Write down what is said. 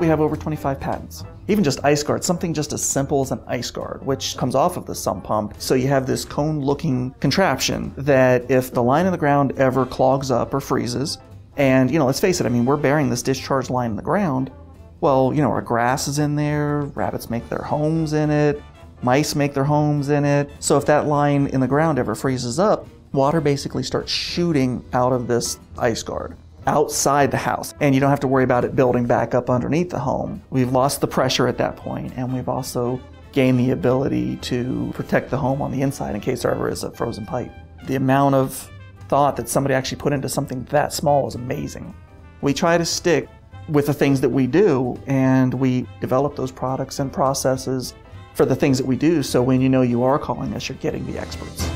We have over 25 patents. Even just IceGuard, something just as simple as an IceGuard, which comes off of the sump pump. So you have this cone looking contraption that if the line in the ground ever clogs up or freezes, and you know, let's face it, I mean, we're burying this discharge line in the ground. Well, you know, our grass is in there, rabbits make their homes in it, mice make their homes in it. So if that line in the ground ever freezes up, water basically starts shooting out of this IceGuard outside the house and you don't have to worry about it building back up underneath the home. We've lost the pressure at that point and we've also gained the ability to protect the home on the inside in case there ever is a frozen pipe. The amount of thought that somebody actually put into something that small is amazing. We try to stick with the things that we do and we develop those products and processes for the things that we do so when you know you are calling us, you're getting the experts.